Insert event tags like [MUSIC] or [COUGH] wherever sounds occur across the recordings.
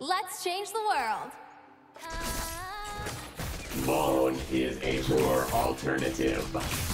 Let's change the world. Bone is a poor alternative.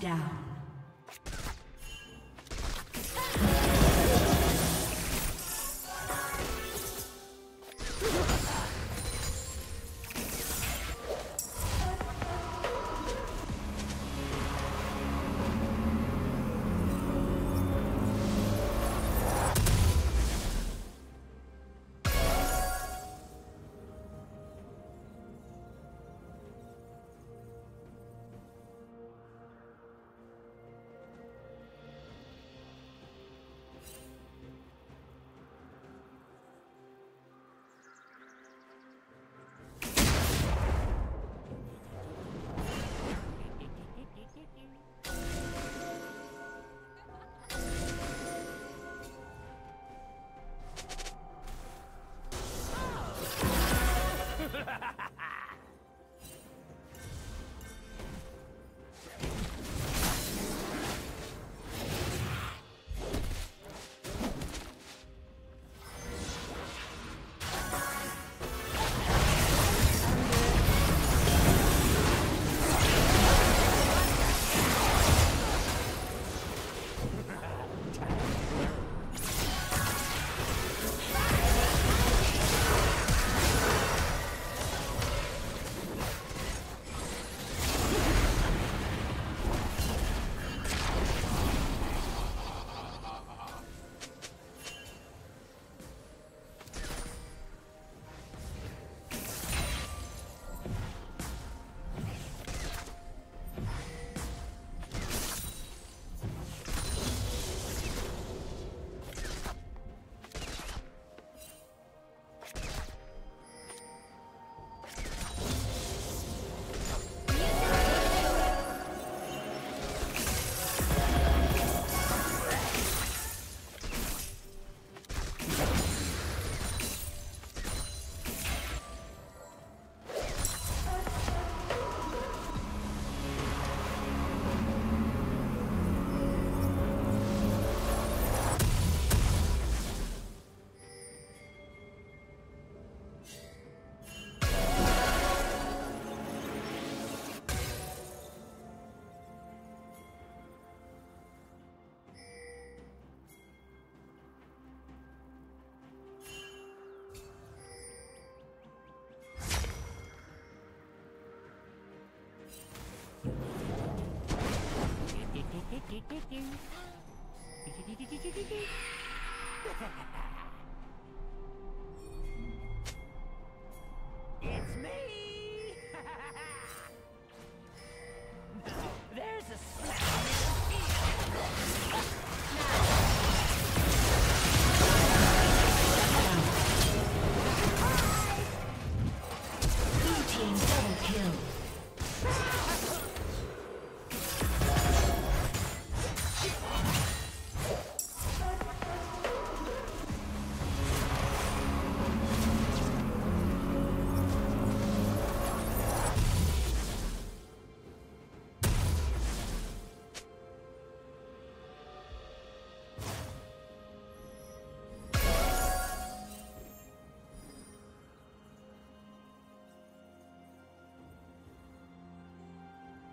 down. ハハハハ!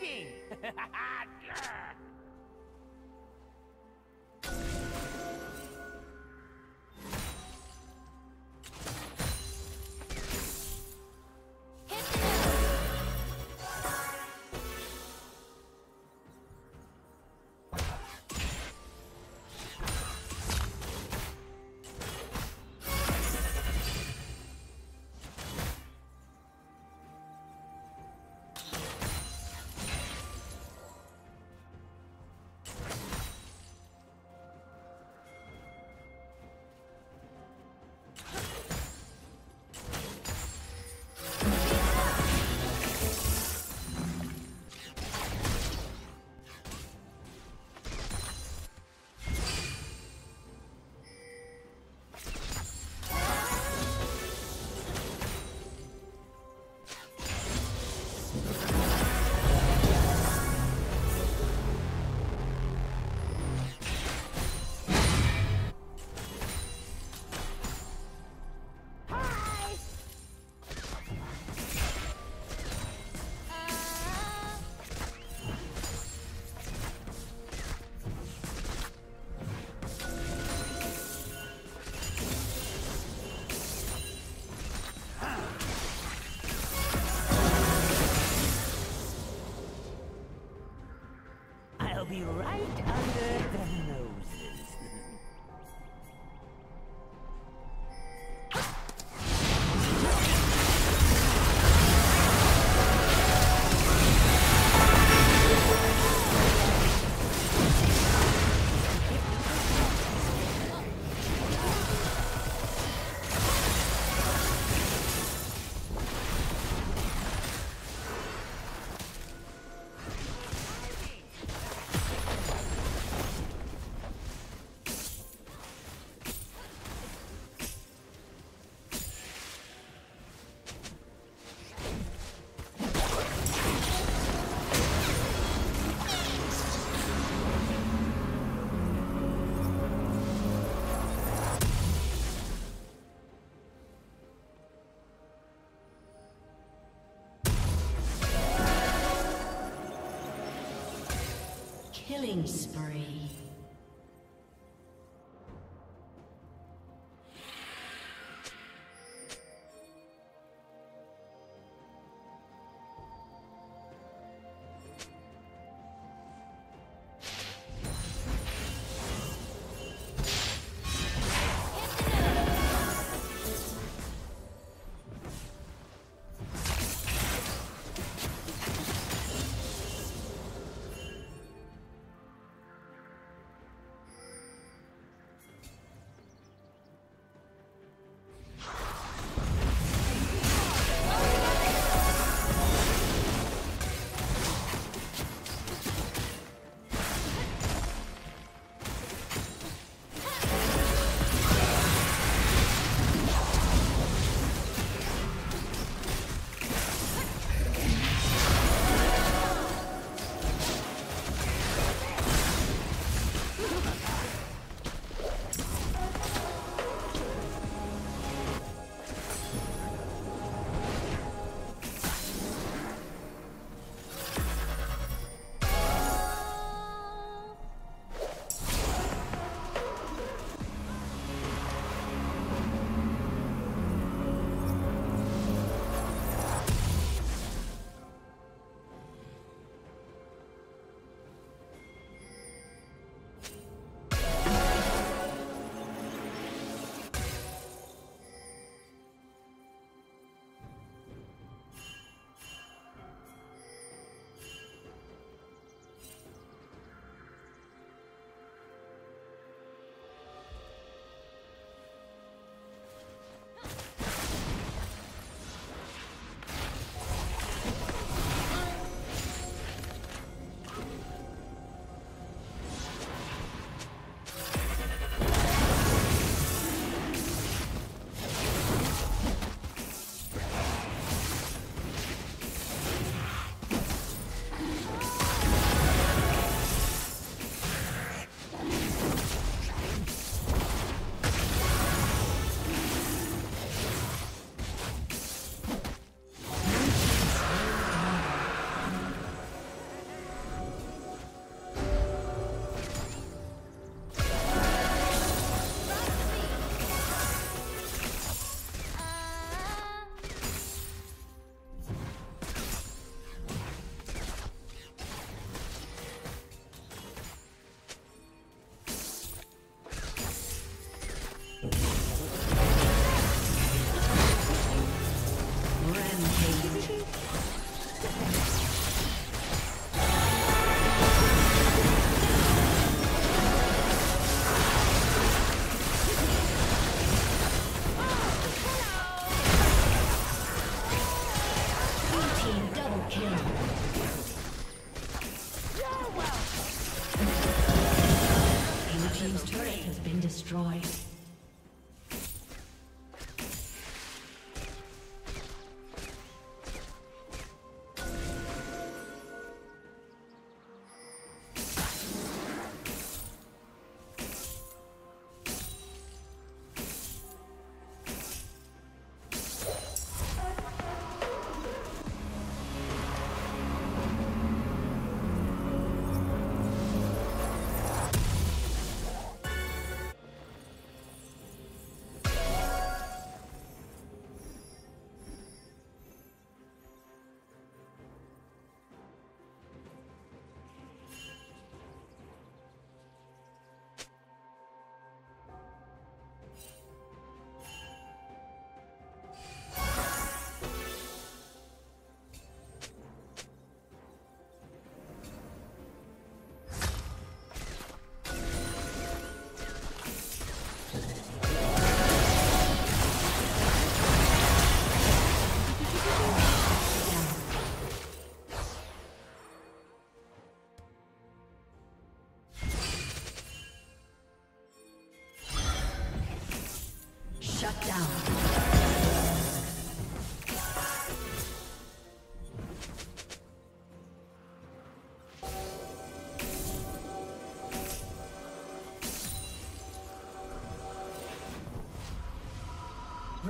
speaking! [LAUGHS] [LAUGHS] Killing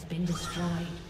Has been destroyed.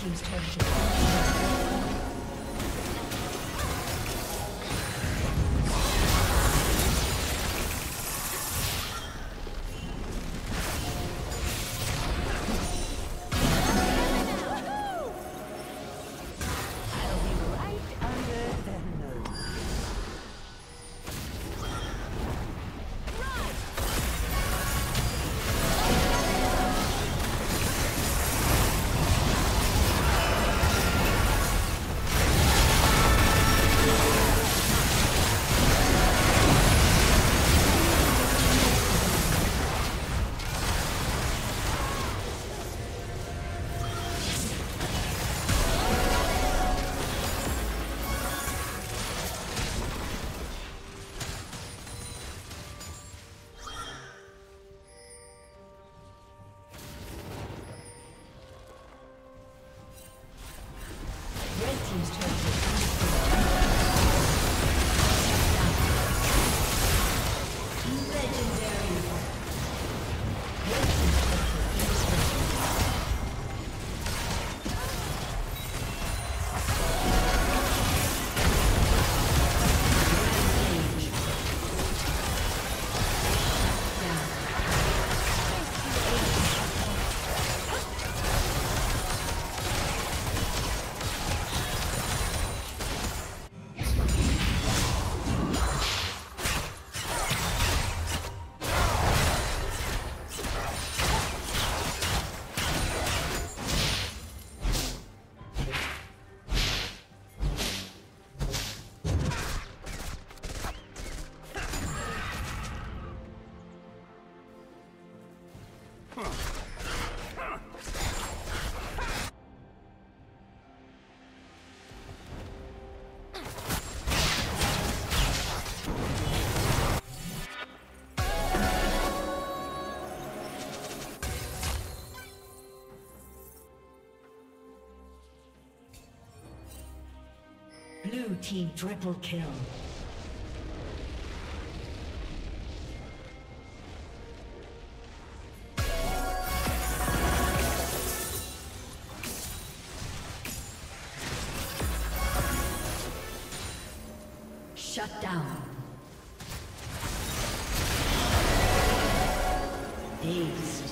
team's turret has. Blue team triple kill. Shut down. Dazed.